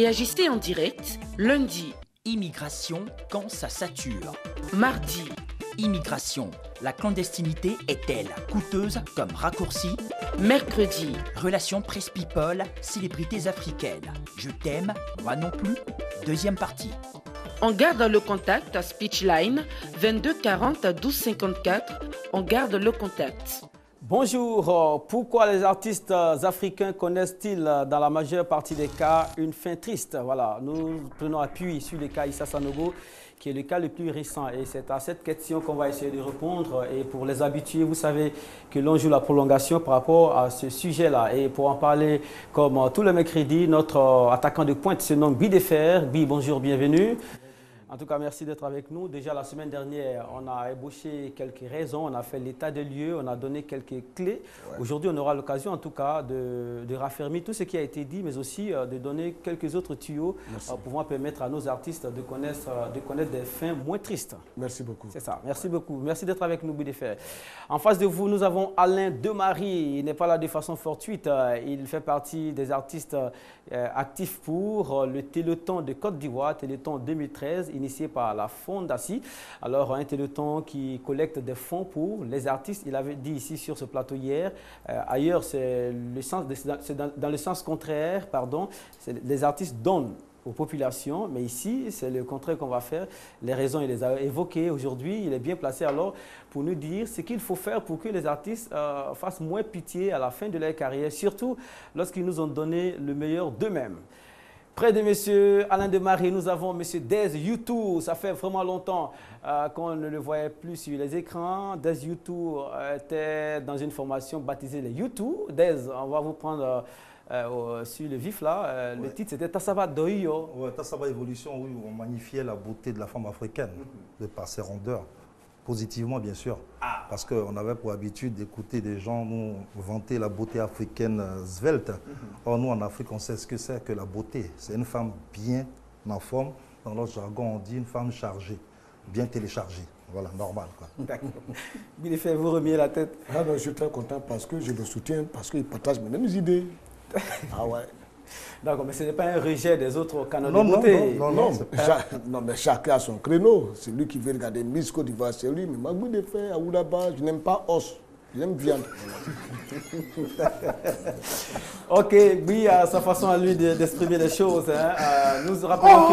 Réagissez en direct lundi, Immigration quand ça sature. mardi, Immigration, la clandestinité est-elle coûteuse comme raccourci mercredi, Relations presse-people, célébrités africaines. Je t'aime, moi non plus. Deuxième partie. on garde le contact à Speechline 22 40 12 54. On garde le contact. Bonjour, pourquoi les artistes africains connaissent-ils euh, dans la majeure partie des cas une fin triste? Voilà, nous prenons appui sur le cas Issa Sanogo, qui est le cas le plus récent. Et c'est à cette question qu'on va essayer de répondre. Et pour les habitués, vous savez que l'on joue la prolongation par rapport à ce sujet-là. Et pour en parler, comme euh, tous les mercredis, notre euh, attaquant de pointe se nomme Guy Defer. Bonjour, bienvenue. En tout cas, merci d'être avec nous. Déjà, la semaine dernière, on a ébauché quelques raisons, on a fait l'état des lieux, on a donné quelques clés. Aujourd'hui, on aura l'occasion, en tout cas, de, de raffermir tout ce qui a été dit, mais aussi euh, de donner quelques autres tuyaux euh, pouvant permettre à nos artistes de connaître, euh, de connaître des fins moins tristes. Merci beaucoup. C'est ça. Merci beaucoup. Merci d'être avec nous, Boudéfer. En face de vous, nous avons Alain Demarie. Il n'est pas là de façon fortuite. Euh, Il fait partie des artistes actifs pour le Téléthon de Côte d'Ivoire, Téléthon 2013, initié par la Fondation. Alors, un Téléthon qui collecte des fonds pour les artistes. Il avait dit ici sur ce plateau hier. Euh, ailleurs, c'est dans, le sens contraire, pardon. Les artistes donnent aux populations, mais ici, c'est le contraire qu'on va faire. Les raisons, il les a évoquées aujourd'hui. Il est bien placé alors pour nous dire ce qu'il faut faire pour que les artistes euh, fassent moins pitié à la fin de leur carrière, surtout lorsqu'ils nous ont donné le meilleur d'eux-mêmes. Près de M. Alain de Marie, nous avons M. Dez Youtou. Ça fait vraiment longtemps euh, qu'on ne le voyait plus sur les écrans. Dez Youtou euh, était dans une formation baptisée les Youtou. Dez, on va vous prendre euh, sur le vif là. Euh, Le titre c'était Tassaba Doyo. Ouais, Tassaba Évolution, oui, on magnifiait la beauté de la femme africaine, de par ses rondeurs. Positivement, bien sûr. Parce qu'on avait pour habitude d'écouter des gens nous vanter la beauté africaine euh, svelte. Or, nous, en Afrique, on sait ce que c'est que la beauté. C'est une femme bien en forme. Dans notre jargon, on dit une femme chargée, bien téléchargée. Voilà, normal. Quoi. D'accord. Il fait vous remuer la tête. Ah ben, je suis très content parce que je le soutiens, parce qu'il partage mes mêmes idées. Ah ouais. D'accord, mais ce n'est pas un rejet des autres canaux Non, de non, non, Non, cha- non, mais chacun a son créneau. C'est lui qui veut regarder Miss Côte d'Ivoire, c'est lui. Mais ma goût de fer, à Oulaba, je n'aime pas os. J'aime viande. Ok, oui, à sa façon à lui de- d'exprimer les choses. hein. Euh, nous rappelons que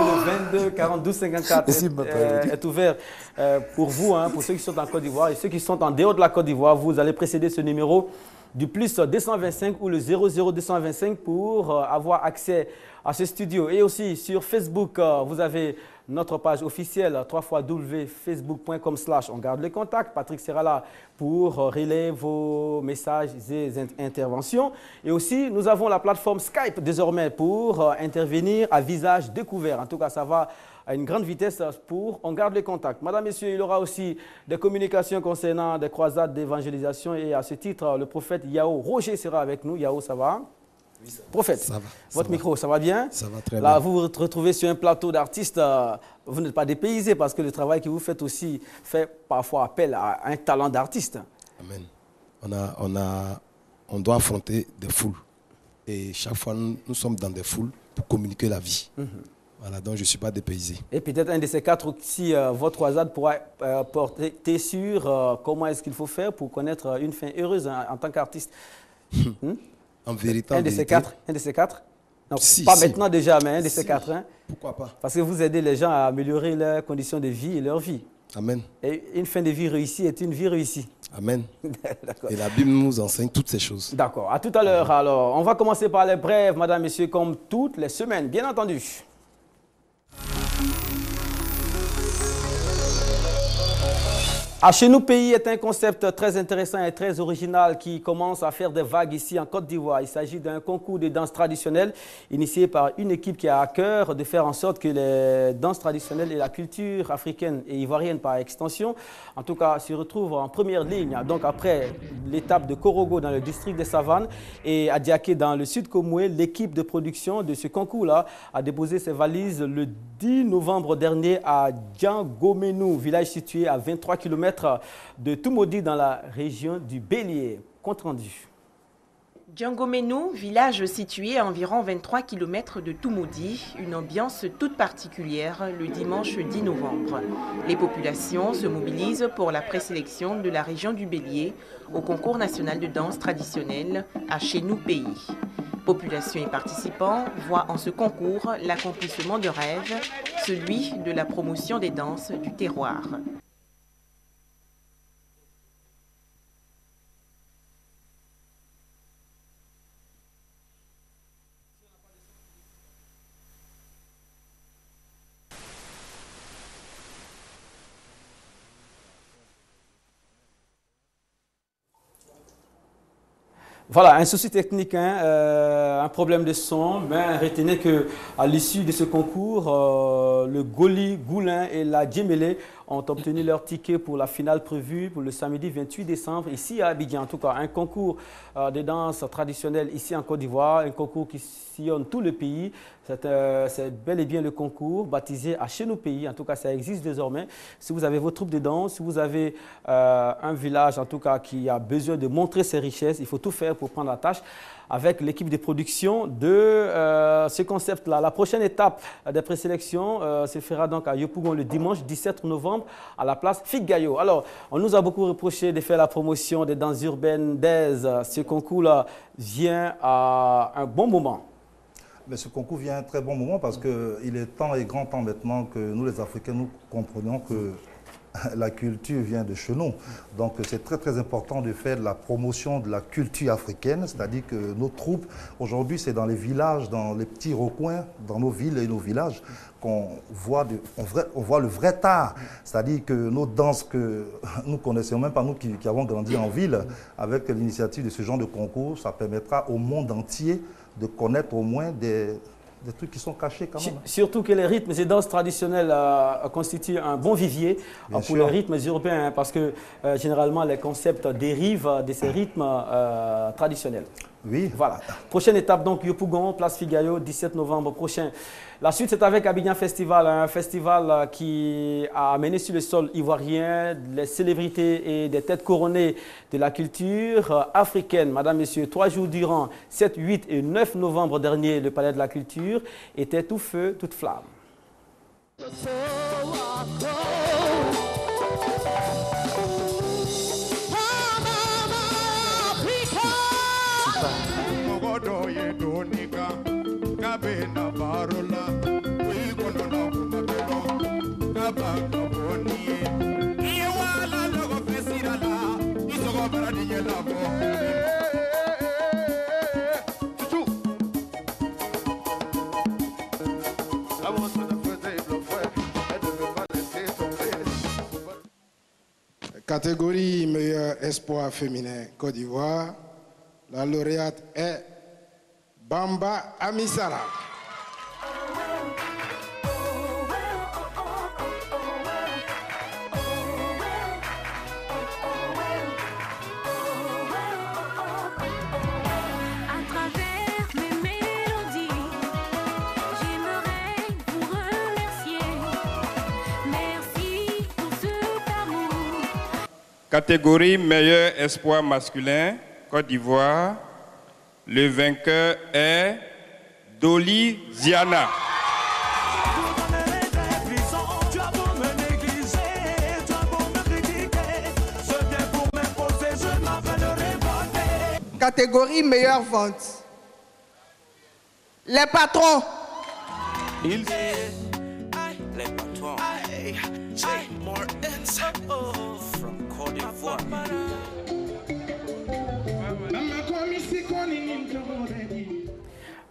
le 22 42 54 Ici, est, ma euh, période. est ouvert euh, pour vous, hein, pour ceux qui sont en Côte d'Ivoire et ceux qui sont en dehors de la Côte d'Ivoire. Vous allez précéder ce numéro du plus 225 ou le 00225 pour euh, avoir accès à ce studio. Et aussi sur Facebook, euh, vous avez notre page officielle www.facebook.com slash on garde le contact. Patrick sera là pour euh, relayer vos messages et in- interventions. Et aussi, nous avons la plateforme Skype désormais pour euh, intervenir à visage découvert. En tout cas, ça va à une grande vitesse pour on garde le contact. Madame, Messieurs, il y aura aussi des communications concernant des croisades d'évangélisation et à ce titre, le prophète Yao Roger sera avec nous. Yao, ça va? Prophète, Ça va, ça votre micro, ça va bien? Ça va très Là, bien. vous vous retrouvez sur un plateau d'artistes. euh, vous n'êtes pas dépaysé parce que le travail que vous faites aussi fait parfois appel à un talent d'artiste. Amen. On, a, on, a, on doit affronter des foules. Et chaque fois, nous, nous sommes dans des foules pour communiquer la vie. Mhm. Voilà, donc je ne suis pas dépaysé. Et peut-être un de ces quatre aussi, euh, votre croisade pourra euh, porter sur comment est-ce qu'il faut faire pour connaître une fin heureuse hein, en tant qu'artiste. Hmm? En vérité, Un de ces quatre Un de ces quatre? Non, Si, pas si. maintenant déjà, mais un de ces Si. quatre. hein? Pourquoi pas? Parce que vous aidez les gens à améliorer leurs conditions de vie et leur vie. Amen. Et une fin de vie réussie est une vie réussie. Amen. D'accord. Et la Bible nous enseigne toutes ces choses. D'accord. À tout à l'heure. Alors, on va commencer par les brèves, madame, messieurs, comme toutes les semaines, bien entendu. Ah, chez nous pays est un concept très intéressant et très original qui commence à faire des vagues ici en Côte d'Ivoire. Il s'agit d'un concours de danse traditionnelle initié par une équipe qui a à cœur de faire en sorte que les danses traditionnelles et la culture africaine et ivoirienne par extension, en tout cas, se retrouvent en première ligne. Donc après l'étape de Korogo dans le district des Savanes et à Diaké dans le sud Komoué, l'équipe de production de ce concours-là a déposé ses valises le 10 novembre dernier à Djangomenou, village situé à 23 km de Toumoudi dans la région du Bélier. Compte rendu. Djangomenou, village situé à environ 23 km de Toumoudi, une ambiance toute particulière le dimanche 10 novembre. Les populations se mobilisent pour la présélection de la région du Bélier au concours national de danse traditionnelle à Chez pays. Population et participants voient en ce concours l'accomplissement de rêve, celui de la promotion des danses du terroir. Voilà, un souci technique, hein, euh, un problème de son, mais retenez que à l'issue de ce concours, euh, le Goli, Goulin et la Djemele ont obtenu leur ticket pour la finale prévue pour le samedi 28 décembre ici à Abidjan. En tout cas, un concours euh, de danse traditionnelle ici en Côte d'Ivoire, un concours qui sillonne tout le pays. Euh, c'est bel et bien le concours baptisé à chez nos pays. En tout cas, ça existe désormais. Si vous avez vos troupes de danse, si vous avez euh, un village en tout cas qui a besoin de montrer ses richesses, il faut tout faire pour prendre la tâche avec l'équipe de production de euh, ce concept-là. La prochaine étape des présélections euh, se fera donc à Yopougon le dimanche 17 novembre à la place Figayo. Alors, on nous a beaucoup reproché de faire la promotion des danses urbaines d'Aise. Ce concours-là vient à un bon moment. Mais ce concours vient à un très bon moment parce qu'il est temps et grand temps maintenant que nous les Africains, nous comprenions que la culture vient de chez nous. Donc c'est très très important de faire la promotion de la culture africaine, c'est-à-dire que nos troupes, aujourd'hui c'est dans les villages, dans les petits recoins, dans nos villes et nos villages, qu'on voit, le vrai art. C'est-à-dire que nos danses que nous connaissons, même pas nous qui avons grandi en ville, avec l'initiative de ce genre de concours, ça permettra au monde entier de connaître au moins des, des trucs qui sont cachés quand même. Surtout que les rythmes et danses traditionnelles euh, constituent un bon vivier euh, pour les rythmes urbains, hein, parce que euh, généralement les concepts dérivent de ces rythmes traditionnels. Oui. Voilà. Prochaine étape, donc, Yopougon, Place Figayo, 17 novembre prochain. La suite, c'est avec Abidjan Festival, un festival euh, qui a amené sur le sol ivoirien les célébrités et des têtes couronnées de la culture euh, africaine. Madame, Messieurs, trois jours durant, 7, 8 et 9 novembre dernier, le Palais de la Culture était tout feu, toute flamme. Catégorie meilleur espoir féminin Côte d'Ivoire, la lauréate est Bamba Amisara. Catégorie meilleur espoir masculin, Côte d'Ivoire. Le vainqueur est Dolly Ziana. Catégorie meilleure vente. Les patrons. Les patrons.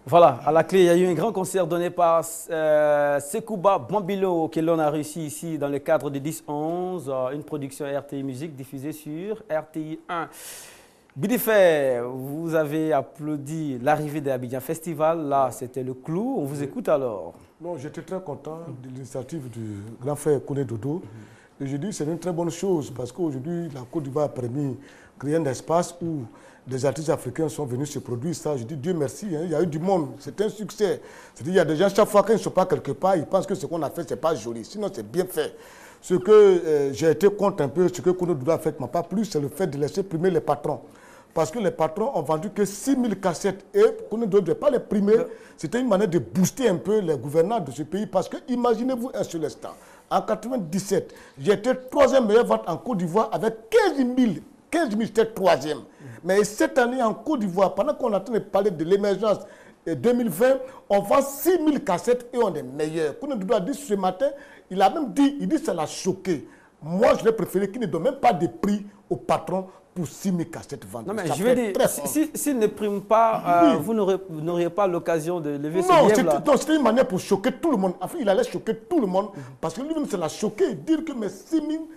Voilà, à la clé, il y a eu un grand concert donné par euh, Sekouba Bambilo que l'on a réussi ici dans le cadre de 10-11, euh, une production RTI Musique diffusée sur RTI 1. Bidifé, vous avez applaudi l'arrivée de l'Abidjan Festival. Là, c'était le clou. On vous écoute alors. Non, j'étais très content de l'initiative du grand frère Kouné Dodo. Et je dis que c'est une très bonne chose parce qu'aujourd'hui, la Côte d'Ivoire a permis de créer un espace où des artistes africains sont venus se produire. Ça, je dis Dieu merci, hein. il y a eu du monde, c'est un succès. C'est-à-dire, il y a des gens, chaque fois qu'ils ne sont pas quelque part, ils pensent que ce qu'on a fait, ce n'est pas joli. Sinon, c'est bien fait. Ce que euh, j'ai été contre un peu, ce que Kouno Doudou a fait m'a pas plu, c'est le fait de laisser primer les patrons. parce que les patrons ont vendu que 6 000 cassettes et qu'on ne devait pas les primer. C'était une manière de booster un peu les gouvernants de ce pays parce que imaginez-vous un seul instant. En 97, j'étais troisième meilleure vente en Côte d'Ivoire avec 15 000. 15 000, j'étais troisième. Mais cette année en Côte d'Ivoire, pendant qu'on est en train de parler de l'émergence 2020, on vend 6 000 cassettes et on est meilleur. Qu'on doit dire ce matin, il a même dit, il dit ça l'a choqué. Moi, je l'ai préféré qu'il ne donne même pas de prix au patron pour 6 000 cassettes vendues. Non, mais je veux dire, s'il si, ne prime pas, euh, vous n'auriez pas l'occasion de lever non, ce Non, c'était une manière pour choquer tout le monde. Enfin, il allait choquer tout le monde parce que lui-même, ça l'a choqué. Dire que mes 6 000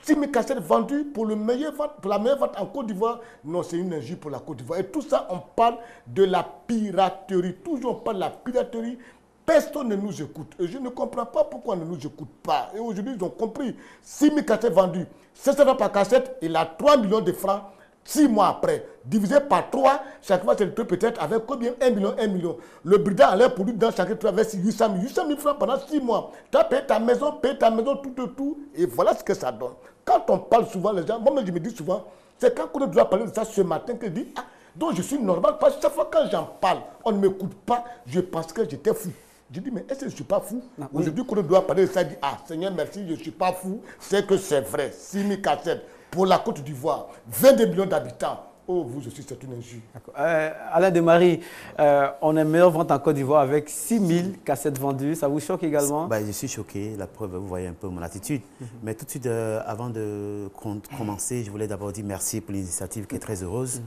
6 000 cassettes vendues pour, le meilleur pour la meilleure vente en Côte d'Ivoire, non, c'est une injure pour la Côte d'Ivoire. Et tout ça, on parle de la piraterie. Toujours on parle de la piraterie. Personne ne nous écoute. Et je ne comprends pas pourquoi on ne nous écoute pas. Et aujourd'hui, ils ont compris. 6 000 cassettes vendues, 700 francs par cassette, il a 3 millions de francs Six mois après, divisé par 3, chaque fois c'est le truc peut-être avec combien? 1 million, 1 million. Le brigand allait produire dans chaque truc avec 800 000, 800 000 francs pendant 6 mois. Tu as payé ta maison, payé ta maison, tout, tout, tout. Et voilà ce que ça donne. Quand on parle souvent, les gens, moi je me dis souvent, c'est quand on doit parler de ça ce matin que je dis, ah, donc je suis normal, parce que chaque fois quand j'en parle, on ne m'écoute pas, je pense que j'étais fou. Je dis, mais est-ce que je ne suis pas fou? Ah, Aujourd'hui, quand on doit parler de ça, je dis, ah, Seigneur, merci, je ne suis pas fou. C'est que c'est vrai. 6 000 cassettes pour la Côte d'Ivoire, 22 millions d'habitants. Oh, vous aussi, c'est une injure. Euh, Alain de Marie, euh, on est meilleure vente en Côte d'Ivoire avec 6 000 cassettes vendues. Ça vous choque également? Bah, Je suis choqué. La preuve, vous voyez un peu mon attitude. Mhm. Mais tout de suite, euh, avant de commencer, je voulais d'abord dire merci pour l'initiative qui est très heureuse. Mhm.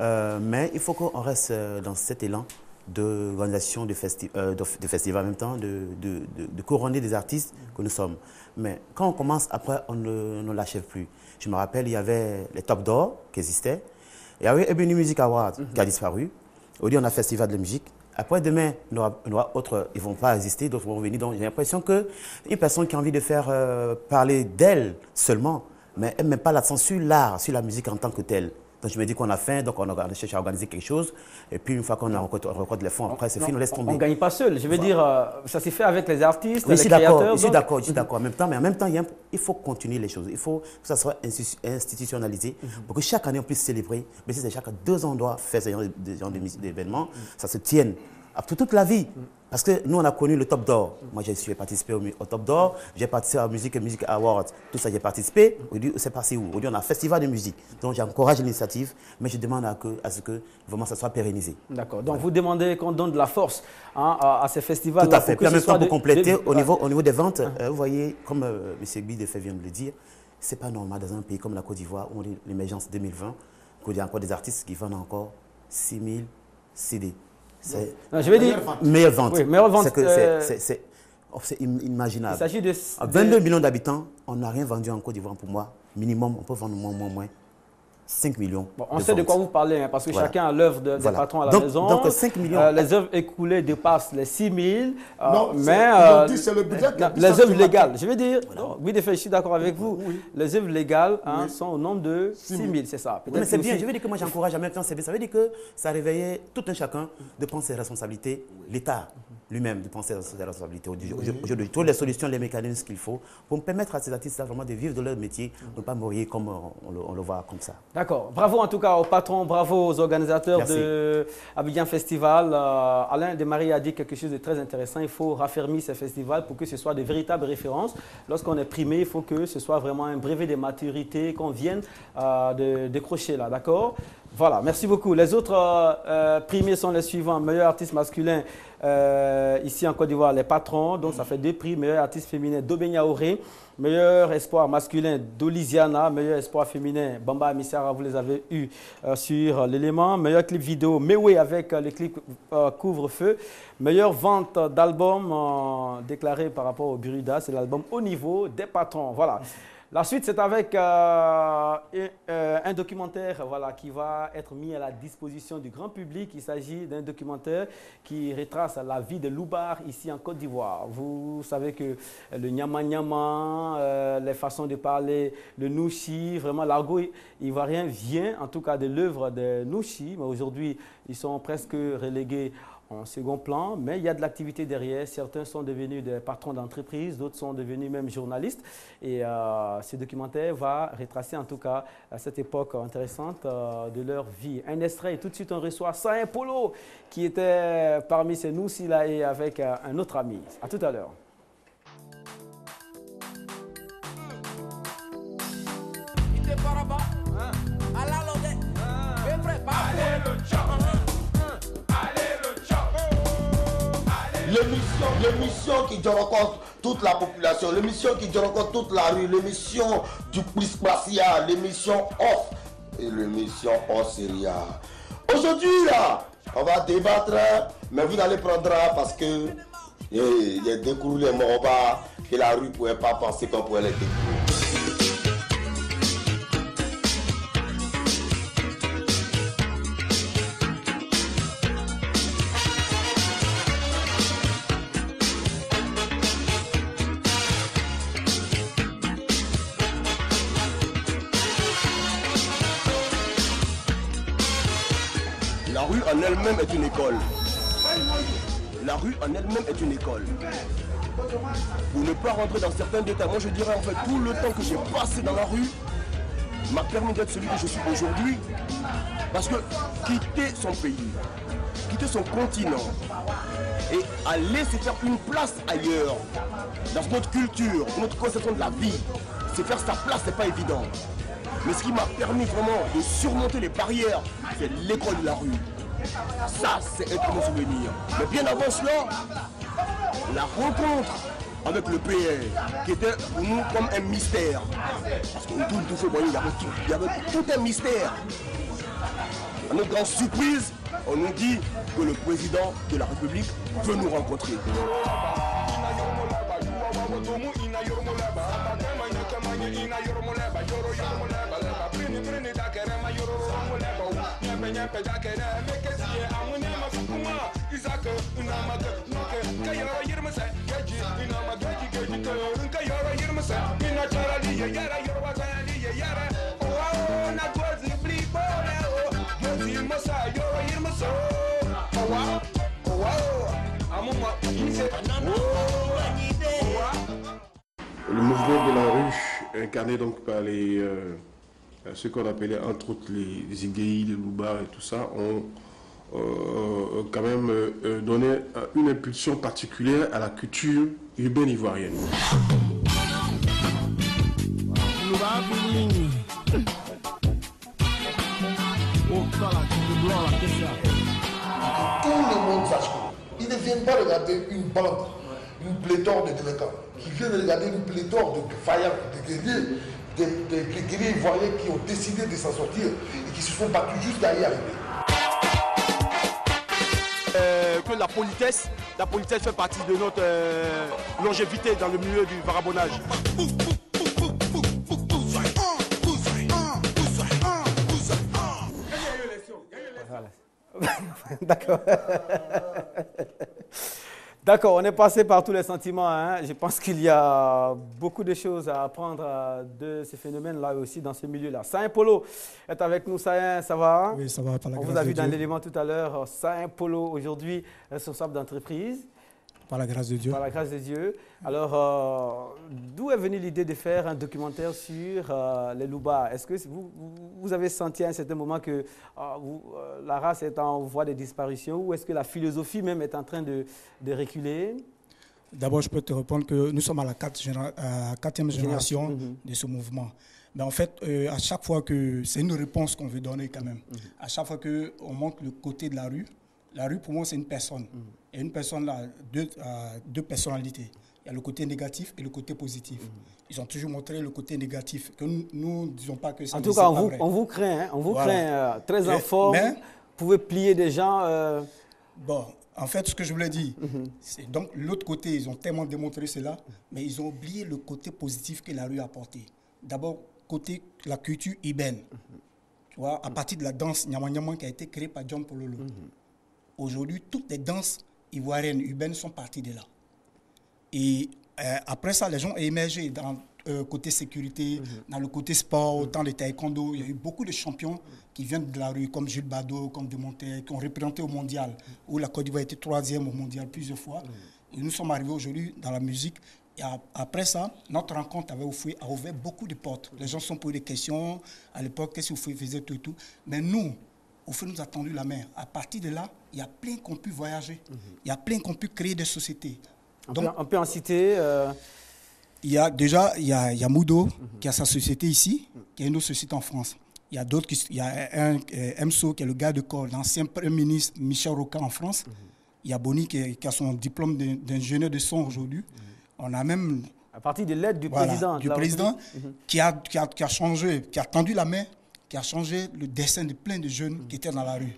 Euh, mais il faut qu'on reste dans cet élan d'organisation de, festi de, festivals en même temps, de, de, couronner des artistes que nous sommes. Mais quand on commence, après, on ne l'achève plus. Je me rappelle, il y avait les Top d'Or qui existaient. Il y avait Ebony Music Awards qui a disparu. Aujourd'hui, on a Festival de musique. Après, demain, il y aura, autres, ils ne vont pas exister, d'autres vont venir. Donc, j'ai l'impression qu'une personne qui a envie de faire euh, parler d'elle seulement, mais elle ne met pas l'accent sur l'art, sur la musique en tant que telle. Donc je me dis qu'on a faim, donc on a cherché à organiser quelque chose. Et puis une fois qu'on a rencontré les fonds, après c'est fini, on laisse tomber. On ne gagne pas seul. Je veux dire, euh, ça s'est fait avec les artistes, oui, les créateurs. Je suis d'accord, je suis d'accord. En même temps, mais en même temps, il, faut continuer les choses. Il faut que ça soit institutionnalisé mhm. pour que chaque année on puisse célébrer. Mais si c'est chaque deux ans on doit faire ce genre d'événements, ça se tienne toute la vie. Parce que nous, on a connu le Top d'Or. Moi, j'ai participé au, Top d'Or, j'ai participé à Musique et Music Awards. Tout ça, j'ai participé. Aujourd'hui, c'est passé où Aujourd'hui, on a un festival de musique. Donc, j'encourage l'initiative, mais je demande à, que, à ce que vraiment ça soit pérennisé. D'accord. Donc, vous demandez qu'on donne de la force hein, à, ces festivals. Tout à fait. Puis en même temps, pour compléter, au, niveau, au niveau des ventes, ah. euh, vous voyez, comme euh, M. Bidefait vient de le dire, ce n'est pas normal dans un pays comme la Côte d'Ivoire, où l'émergence 2020, qu'il y a encore des artistes qui vendent encore 6 000 CD je vais dire meilleure vente. Oui, meilleure vente. C'est oh, inimaginable. Il s'agit de, 22 millions d'habitants, on n'a rien vendu en Côte d'Ivoire pour moi. Minimum, on peut vendre moins, moins, moins. 5 millions. on sait de quoi vous parlez, hein, parce que chacun a l'œuvre de, des patrons à la maison. Donc 5 millions. Euh, les œuvres écoulées dépassent les 6 000. Euh, non, mais euh, c'est le budget les œuvres légales, je veux dire, oui, je suis d'accord avec vous. Les œuvres légales hein, sont au nombre de 6 000, c'est ça. mais c'est bien, je veux dire que moi j'encourage en même temps, ça veut dire que ça réveillait tout un chacun de prendre ses responsabilités, l'État lui-même de penser à ses responsabilités aujourd'hui. Toutes les solutions, les mécanismes qu'il faut pour permettre à ces artistes vraiment de vivre de leur métier, de ne pas mourir comme on le, voit comme ça. D'accord. Bravo en tout cas aux patrons, bravo aux organisateurs de Abidjan Festival. Euh, Alain Desmarie a dit quelque chose de très intéressant. Il faut raffermir ces festivals pour que ce soit de véritables références. Lorsqu'on est primé, il faut que ce soit vraiment un brevet de maturité qu'on vienne euh, de décrocher là. D'accord? Voilà, merci beaucoup. Les autres euh, primés sont les suivants. Meilleur artiste masculin, euh, ici en Côte d'Ivoire, les patrons. Donc ça fait deux prix. Meilleur artiste féminin, Dobenya Auré. Meilleur espoir masculin, Dolisiana. Meilleur espoir féminin, Bamba Amissara, vous les avez eus euh, sur l'élément. Meilleur clip vidéo, Mewe avec le clip Couvre-feu. Meilleure vente d'album déclaré par rapport au Burida, c'est l'album Au niveau des patrons. Voilà. La suite, c'est avec euh, euh, un documentaire voilà, qui va être mis à la disposition du grand public. Il s'agit d'un documentaire qui retrace la vie de Loubar ici en Côte d'Ivoire. Vous savez que le nyama nyama, euh, les façons de parler, le nouchi, vraiment l'argot ivoirien vient en tout cas de l'œuvre de Nouchi, mais aujourd'hui ils sont presque relégués en second plan, mais il y a de l'activité derrière. Certains sont devenus des patrons d'entreprise, d'autres sont devenus même journalistes. Et euh, ce documentaire va retracer en tout cas cette époque intéressante euh, de leur vie. Un extrait tout de suite on reçoit Saint Polo qui était parmi ces nous, là et avec euh, un autre ami. À tout à l'heure. L'émission, qui rencontre toute la population, l'émission qui rencontre toute la rue, l'émission du plus spatial, l'émission off et l'émission hors séria. Aujourd'hui là, on va débattre, mais vous allez prendre parce que il y a morts que la rue ne pouvait pas penser qu'on pouvait les découvrir. Est une école. La rue en elle-même est une école. Pour ne pas rentrer dans certains détails, moi je dirais en fait tout le temps que j'ai passé dans la rue m'a permis d'être celui que je suis aujourd'hui. Parce que quitter son pays, quitter son continent et aller se faire une place ailleurs, dans notre culture, notre conception de la vie, c'est faire sa place, c'est pas évident. Mais ce qui m'a permis vraiment de surmonter les barrières, c'est l'école de la rue. Ça, c'est bon souvenir. Mais bien avant cela, la rencontre avec le PR, qui était pour nous comme un mystère. Parce qu'on tout, tout fait, il y avait tout un mystère. À notre grande surprise, on nous dit que le président de la République veut nous rencontrer. Le mouvement de la rue, incarné donc par les, euh, ce qu'on appelait entre autres les, les les loubards et tout ça, ont euh, quand même euh, donné une impulsion particulière à la culture urbaine ivoirienne. Tout le monde sache qu'ils ne viennent pas regarder une bande, une pléthore de délinquants, qui viennent regarder une pléthore de faillants, de guerriers, des, guerriers ivoiriens qui ont décidé de s'en sortir et qui se sont battus jusqu'à y arriver. La politesse, la politesse fait partie de notre euh, longévité dans le milieu du varabonnage. D'accord. D'accord, on est passé par tous les sentiments. Hein. Je pense qu'il y a beaucoup de choses à apprendre euh, de ces phénomènes-là aussi dans ce milieu-là. Saint Polo est avec nous. Saint, ça va? Oui, ça va. on vous a vu dans l'élément tout à l'heure. Saint Polo, aujourd'hui, responsable d'entreprise. Par la grâce de Dieu. Par la grâce de Dieu. Alors, euh, d'où est venue l'idée de faire un documentaire sur euh, les Louba? Est-ce que vous, vous, avez senti à un certain moment que euh, la race est en voie de disparition ou est-ce que la philosophie même est en train de, de reculer? D'abord, je peux te répondre que nous sommes à la quatrième génération mhm. de ce mouvement. Mais en fait, à chaque fois que c'est une réponse qu'on veut donner quand même, mhm. à chaque fois qu'on montre le côté de la rue, la rue, pour moi, c'est une personne. Mm. Et une personne a deux, deux personnalités. Il y a le côté négatif et le côté positif. Mm. Ils ont toujours montré le côté négatif, que nous ne disons pas que ça En tout cas, on vous, on vous, craint, hein. on vous craint euh, très en forme. vous pouvez plier des gens. Euh, bon, en fait, ce que je voulais dire, mm-hmm. c'est donc l'autre côté, ils ont tellement démontré cela, mais ils ont oublié le côté positif que la rue a apporté. D'abord, côté la culture ibène. Mm-hmm. Tu vois, à partir de la danse Nyama qui a été créée par John Pololo. Aujourd'hui, toutes les danses ivoiriennes, urbaines sont parties de là. Et euh, après ça, les gens ont émergé dans, euh, côté sécurité, dans le côté sport, autant les taekwondo. Il y a eu beaucoup de champions qui viennent de la rue, comme Jules Bado, comme Demonté, qui ont représenté au mondial, où la Côte d'Ivoire était troisième au mondial plusieurs fois. Et nous sommes arrivés aujourd'hui dans la musique. Et après ça, notre rencontre avec Oufoué a ouvert beaucoup de portes. Les gens se sont posés des questions. À l'époque, qu'est-ce que Oufoué faisait, tout et tout. Mais nous, Oufoué nous a tendu la main. À partir de là, il y a plein qui ont pu voyager. Il y a plein qui ont pu créer des sociétés. On, peut, on peut en citer. euh, Il y a déjà, il y a, il y a Moudo qui a sa société ici, qui a une autre société en France. Il y a d'autres, qui- il y a un, euh, MSO qui est le gars de corps, l'ancien Premier ministre Michel Roca en France. Il y a Boni qui, est- qui a son diplôme d'in- d'ingénieur de son aujourd'hui. On a même... À partir de l'aide du Voilà, président. de Du président République. Qui, a, qui, a, qui a changé, qui a tendu la main, qui a changé le destin de plein de jeunes qui étaient dans la rue.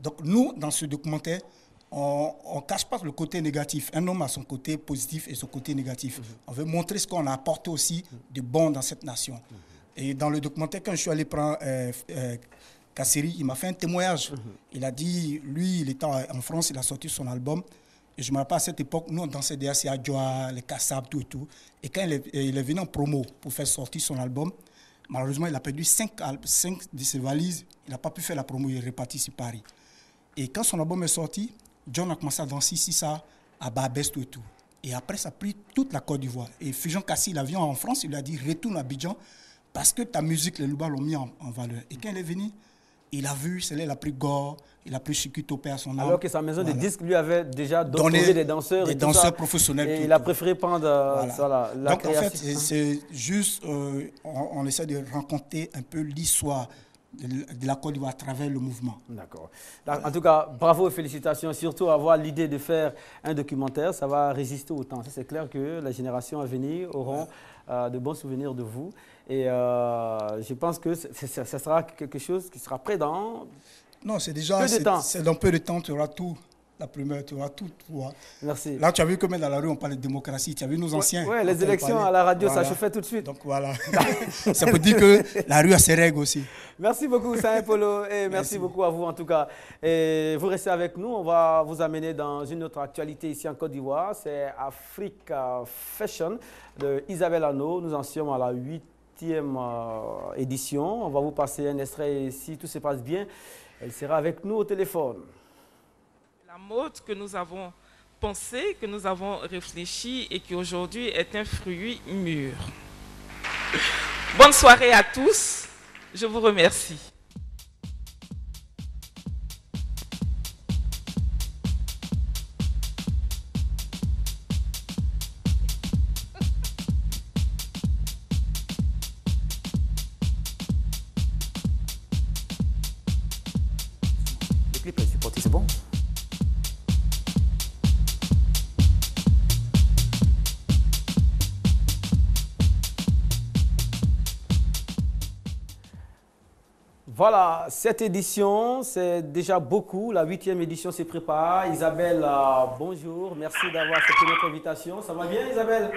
Donc nous, dans ce documentaire, on ne cache pas le côté négatif. Un homme a son côté positif et son côté négatif. On veut montrer ce qu'on a apporté aussi de bon dans cette nation. Et dans le documentaire, quand je suis allé prendre euh, euh, Kasseri, il m'a fait un témoignage. Il a dit, lui, il était en France, il a sorti son album. Et je me rappelle à cette époque, nous, on dansait des à Adjoa, les Kassab, tout et tout. Et quand il est venu en promo pour faire sortir son album, malheureusement, il a perdu cinq, al- cinq de ses valises. Il n'a pas pu faire la promo, il est reparti sur Paris. Et quand son album est sorti, John a commencé à danser ici, ça, à Babès, tout et tout. Et après, ça a pris toute la Côte d'Ivoire. Et Fusion Cassi, il vu en France, il lui a dit retourne à Abidjan parce que ta musique, les Louba l'ont mis en, en valeur. Et quand il est venu, il a vu, c'est là, il a pris Gore, il a pris Père son nom. Alors que sa maison de disques lui avait déjà Donné des danseurs. des et tout danseurs ça. professionnels, Et tout, il a préféré prendre euh, Voilà. ça, la, la Donc en fait, c'est- juste, euh, on, on essaie de raconter un peu l'histoire de, la Côte d'Ivoire à travers le mouvement. D'accord. En tout cas, bravo et félicitations. Surtout avoir l'idée de faire un documentaire, ça va résister au temps. C'est clair que les générations à venir auront euh, de bons souvenirs de vous. Et euh, je pense que ça sera quelque chose qui sera prêt dans Non, c'est déjà, peu de c'est temps. c'est dans peu de temps, tu auras tout. La première, tu auras tout. tu vois. Merci. Là, tu as vu comme dans la rue, on parle de démocratie. Tu as vu nos anciens. ouais, quand les on élections parlait. à la radio, ça chauffait tout de suite. Donc voilà. ça peut dire que la rue a ses règles aussi. Merci beaucoup, Saint Polo, et merci, beaucoup à vous en tout cas. Et vous restez avec nous, on va vous amener dans une autre actualité ici en Côte d'Ivoire. C'est Africa Fashion de Isabelle Arnaud. Nous en sommes à la euh, édition. On va vous passer un extrait et si tout se passe bien. Elle sera avec nous au téléphone. La mode que nous avons pensé, que nous avons réfléchi et qui aujourd'hui est un fruit mûr. Bonne soirée à tous. Je vous remercie. Voilà, cette édition, c'est déjà beaucoup. La huitième édition se prépare. Isabelle, euh, bonjour. Merci d'avoir accepté notre invitation. Ça va bien, Isabelle?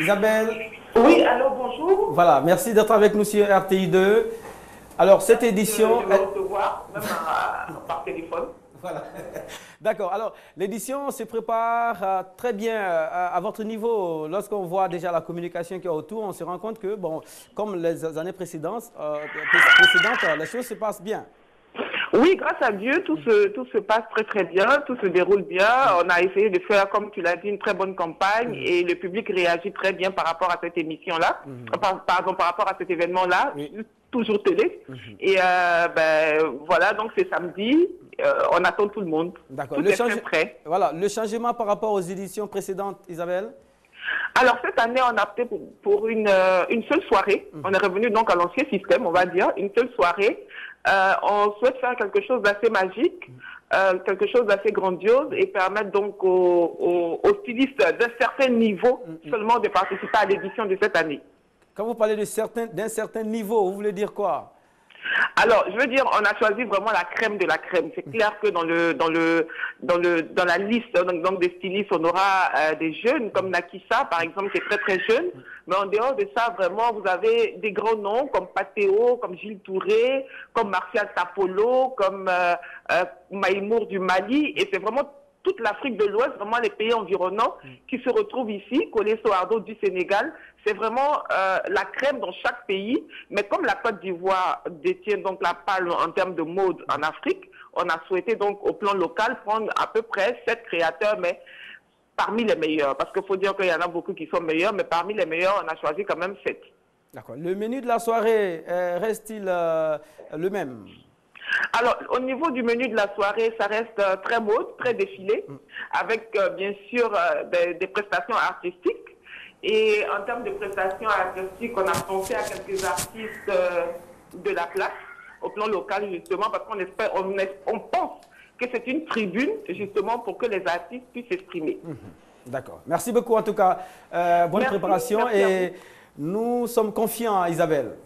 Isabelle? Oui, alors bonjour. Voilà, merci d'être avec nous sur RTI2. Alors, cette édition... Je vais recevoir, même à- par téléphone. Voilà. D'accord. Alors, l'édition se prépare euh, très bien euh, à votre niveau. Lorsqu'on voit déjà la communication qu'il y a autour, on se rend compte que, bon, comme les années précédentes, pré- précédentes, euh, les choses se passent bien. Oui, grâce à Dieu, tout se, tout se passe très très bien, tout se déroule bien. On a essayé de faire, comme tu l'as dit, une très bonne campagne et le public réagit très bien par rapport à cette émission-là, Euh, par- pardon, par rapport à cet événement-là, toujours télé. Et euh, ben, voilà, donc c'est samedi, Euh, on attend tout le monde. D'accord. Le, change- prêt. voilà, le changement par rapport aux éditions précédentes, Isabelle? Alors cette année, on a opté pour, pour une, euh, une seule soirée. On est revenu donc à l'ancien système, on va dire, une seule soirée. Euh, on souhaite faire quelque chose d'assez magique, euh, quelque chose d'assez grandiose et permettre donc aux, aux- aux stylistes d'un certain niveau seulement de participer à l'édition de cette année. Quand vous parlez certain- d'un certain niveau, vous voulez dire quoi? Alors, je veux dire, on a choisi vraiment la crème de la crème. C'est clair que dans le dans le dans le dans la liste donc, donc des stylistes, on aura euh, des jeunes comme Nakissa par exemple qui est très très jeune. Mais en dehors de ça, vraiment, vous avez des grands noms comme Pateo, comme Gilles Touré, comme Martial Tapolo, comme euh, euh, Maïmour du Mali, et c'est vraiment toute l'Afrique de l'Ouest, vraiment les pays environnants qui se retrouvent ici, Colé Soardo du Sénégal. C'est vraiment euh, la crème dans chaque pays. Mais comme la Côte d'Ivoire détient donc la palme en termes de mode en Afrique, on a souhaité donc au plan local prendre à peu près sept créateurs, mais parmi les meilleurs. Parce qu'il faut dire qu'il y en a beaucoup qui sont meilleurs, mais parmi les meilleurs, on a choisi quand même sept. D'accord. Le menu de la soirée euh, reste-t-il euh, le même? Alors, au niveau du menu de la soirée, ça reste euh, très mode, très défilé, avec euh, bien sûr des, des prestations artistiques. Et en termes de prestations artistiques, on a pensé à quelques artistes euh, de la place, au plan local justement, parce qu'on espère, on, pense que c'est une tribune justement pour que les artistes puissent s'exprimer. D'accord. Merci beaucoup en tout cas. Euh, bonne Merci, préparation merci et nous sommes confiants, Isabelle.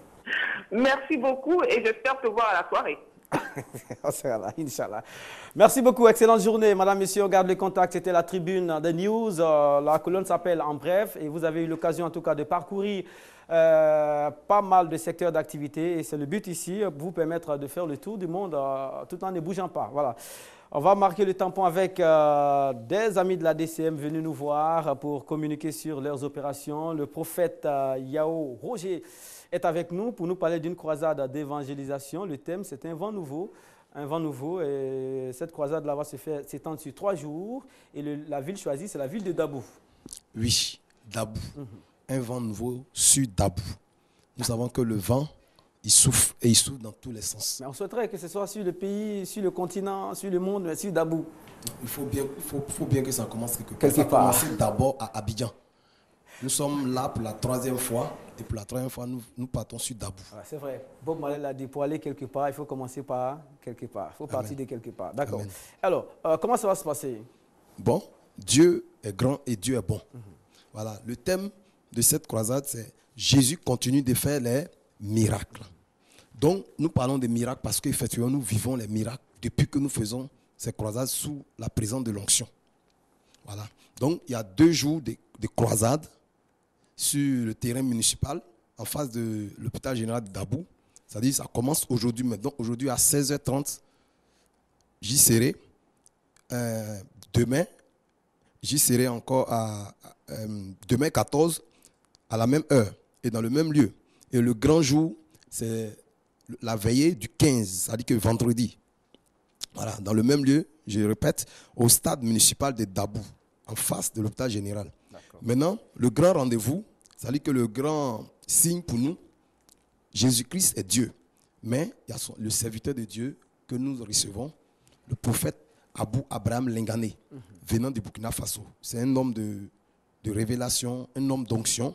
Merci beaucoup et j'espère te voir à la soirée. Merci beaucoup, excellente journée. Madame, Monsieur, on garde le contact. C'était la tribune des news. Euh, la colonne s'appelle En Bref et vous avez eu l'occasion en tout cas de parcourir euh, pas mal de secteurs d'activité et c'est le but ici, vous permettre de faire le tour du monde euh, tout en ne bougeant pas. Voilà. On va marquer le tampon avec euh, des amis de la DCM venus nous voir pour communiquer sur leurs opérations. Le prophète euh, Yao Roger est avec nous pour nous parler d'une croisade d'évangélisation. Le thème, c'est un vent nouveau. Un vent nouveau. Et cette croisade-là va se faire s'étendre sur trois jours. Et le- la ville choisie, c'est la ville de Dabou. Oui, Dabou. Un vent nouveau sur Dabou. Nous savons que le vent, il souffle et il souffle dans tous les sens. Mais on souhaiterait que ce soit sur le pays, sur le continent, sur le monde, mais sur Dabou. Il faut bien, il faut, faut bien que ça commence quelque part. Quelque ça a part. commencé d'abord à Abidjan. Nous sommes là pour la troisième fois. Et pour la troisième fois, nous, nous partons sur Dabou. Voilà, c'est vrai. Bob Marley l'a dit, pour aller quelque part, il faut commencer par quelque part. Il faut partir de quelque part. D'accord. Alors, euh, comment ça va se passer? Bon, Dieu est grand et Dieu est bon. Voilà, le thème de cette croisade, c'est Jésus continue de faire les miracles. Donc, nous parlons de miracles parce qu'effectivement, nous vivons les miracles depuis que nous faisons ces croisades sous la présence de l'onction. Voilà. Donc, il y a deux jours de, de croisade sur le terrain municipal en face de l'hôpital général de Dabou. C'est-à-dire, ça commence aujourd'hui. Donc, aujourd'hui à 16h30, j'y serai. Euh, demain, j'y serai encore à, à- euh, demain 14 à la même heure et dans le même lieu. Et le grand jour, c'est la veillée du 15, c'est-à-dire que vendredi. Voilà, dans le même lieu, je répète, au stade municipal de Dabou, en face de l'hôpital général. Maintenant, le grand rendez-vous, c'est-à-dire que le grand signe pour nous, Jésus-Christ est Dieu. Mais il y a le serviteur de Dieu que nous recevons, le prophète Abou Abraham Lengane, venant du Burkina Faso. C'est un homme de, de révélation, un homme d'onction,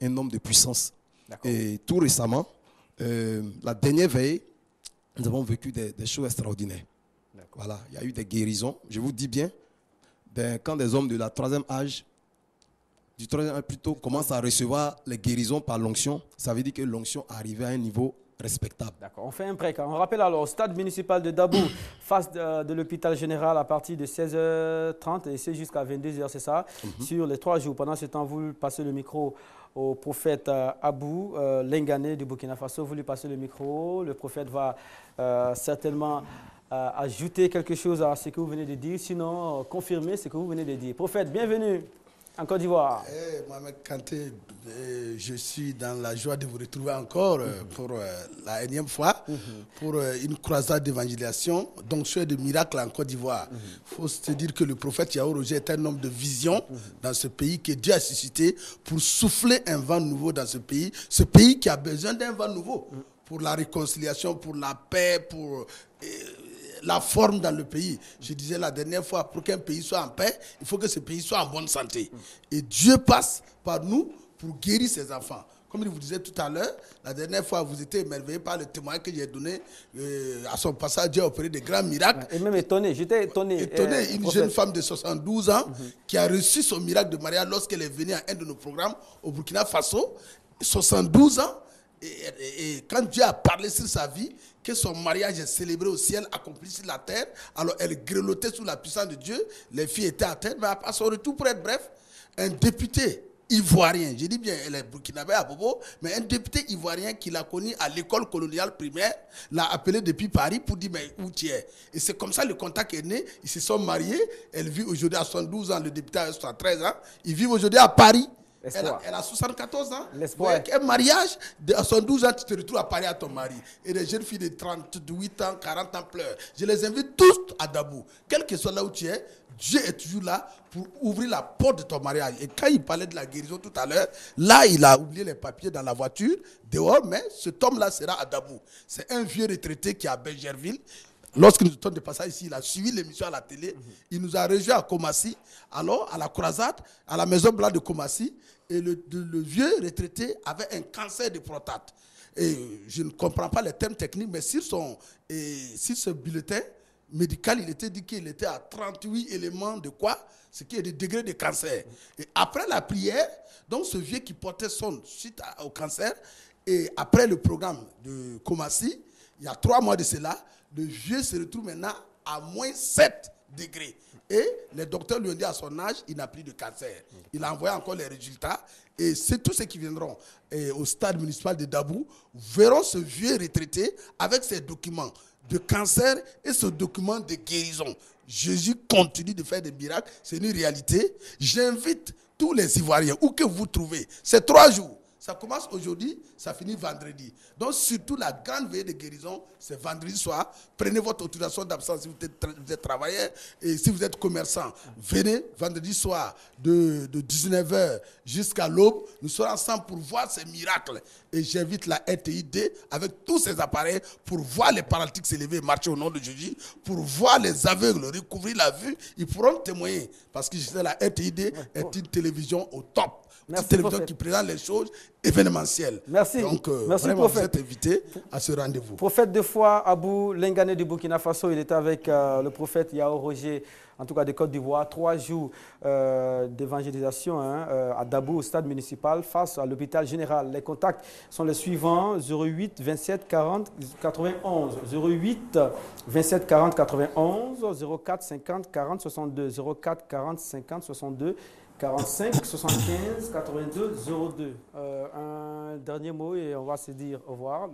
un homme de puissance. Et tout récemment, euh, la dernière veille, nous avons vécu des, des choses extraordinaires. Voilà, il y a eu des guérisons. Je vous dis bien, ben, quand des hommes de la troisième âge, du troisième âge plutôt, commencent à recevoir les guérisons par l'onction, ça veut dire que l'onction arrivée à un niveau respectable. D'accord, on fait un break. On rappelle alors, au stade municipal de Dabou, face de, de l'hôpital général à partir de 16h30 et c'est jusqu'à 22h, c'est ça, sur les trois jours. Pendant ce temps, vous passez le micro au prophète euh, Abou euh, Lengane du Burkina Faso. Vous lui passez le micro. Le prophète va euh, certainement euh, ajouter quelque chose à ce que vous venez de dire, sinon euh, confirmer ce que vous venez de dire. Prophète, bienvenue en Côte d'Ivoire. Eh, Mohamed Kanté, eh, je suis dans la joie de vous retrouver encore euh, pour euh, la énième fois, pour euh, une croisade d'évangélisation, donc sur de miracles en Côte d'Ivoire. Il faut se dire que le prophète Yahoo Roger est un homme de vision dans ce pays que Dieu a suscité pour souffler un vent nouveau dans ce pays, ce pays qui a besoin d'un vent nouveau pour la réconciliation, pour la paix, pour la forme dans le pays. Je disais la dernière fois, pour qu'un pays soit en paix, il faut que ce pays soit en bonne santé. Et Dieu passe par nous pour guérir ses enfants. Comme il vous disait tout à l'heure, la dernière fois, vous étiez émerveillé par le témoignage que j'ai donné euh, à son passage. Dieu a opéré des grands miracles. Et même étonné, j'étais étonné. Étonné, euh, une prophète. jeune femme de 72 ans qui a reçu son miracle de mariage lorsqu'elle est venue à un de nos programmes au Burkina Faso. 72 ans. Et, quand Dieu a parlé sur sa vie, que son mariage est célébré au ciel, accompli sur la terre, alors elle grelottait sous la puissance de Dieu. Les filles étaient à terre, mais à son retour, pour être bref, un député ivoirien, je dis bien, elle est burkinabé à Bobo, mais un député ivoirien qui l'a connu à l'école coloniale primaire, l'a appelé depuis Paris pour dire, mais où tu es? Et c'est comme ça le contact est né. Ils se sont mariés. Elle vit aujourd'hui à 72 ans, le député a 73 ans. Ils vivent aujourd'hui à Paris. Elle a, elle a, 74 ans. L'espoir. Avec un mariage, de, à 72 ans, tu te retrouves à Paris à ton mari. Et les jeunes filles de 38 ans, 40 ans pleurent. Je les invite tous à Dabou. Quel que soit là où tu es, Dieu est toujours là pour ouvrir la porte de ton mariage. Et quand il parlait de la guérison tout à l'heure, là, il a oublié les papiers dans la voiture, dehors, mais cet homme-là sera à Dabou. C'est un vieux retraité qui est à Bergerville. Lorsque nous sommes de passage ici, il a suivi l'émission à la télé. Il nous a rejoint à Komassi, alors à la croisade, à la Maison Blanche de Komassi. Et le, le vieux retraité avait un cancer de prostate. Et je ne comprends pas les termes techniques, mais sur, son, et sur ce bulletin médical, il était dit qu'il était à 38 éléments de quoi? Ce qui est des degrés de cancer. Et après la prière, donc ce vieux qui portait son suite au cancer, et après le programme de Komassi, il y a trois mois de cela, le vieux se retrouve maintenant à moins 7 degrés. Et les docteurs lui ont dit à son âge, il n'a plus de cancer. Il a envoyé encore les résultats. Et c'est tous ceux qui viendront et au stade municipal de Dabou verront ce vieux retraité avec ses documents de cancer et ce document de guérison. Jésus continue de faire des miracles. C'est une réalité. J'invite tous les Ivoiriens, où que vous trouvez, ces trois jours, ça commence aujourd'hui, ça finit vendredi. Donc, surtout la grande veille de guérison, c'est vendredi soir. Prenez votre autorisation d'absence si vous êtes, vous êtes, travailleur et si vous êtes commerçant. Venez vendredi soir de, de 19h jusqu'à l'aube. Nous serons ensemble pour voir ces miracles. Et j'invite la RTID avec tous ces appareils pour voir les paralytiques s'élever et marcher au nom de Jésus, pour voir les aveugles recouvrir la vue. Ils pourront témoigner parce que la RTID est une télévision au top. Merci, télévision qui présente les choses événementielles. Merci. Donc, euh, Merci, vraiment, vous êtes invité à ce rendez-vous. Prophète de foi, Abou Lengane du Burkina Faso, il était avec euh, le prophète Yao Roger, en tout cas de Côte d'Ivoire, trois jours euh, d'évangélisation hein, euh, à Dabou, au stade municipal, face à l'hôpital général. Les contacts sont les suivants 08 27 40 91, 08 27 40 91, 04 50 40 62, 04 40 50 62. 45 75 82 02. Euh, un dernier mot et on va se dire au revoir.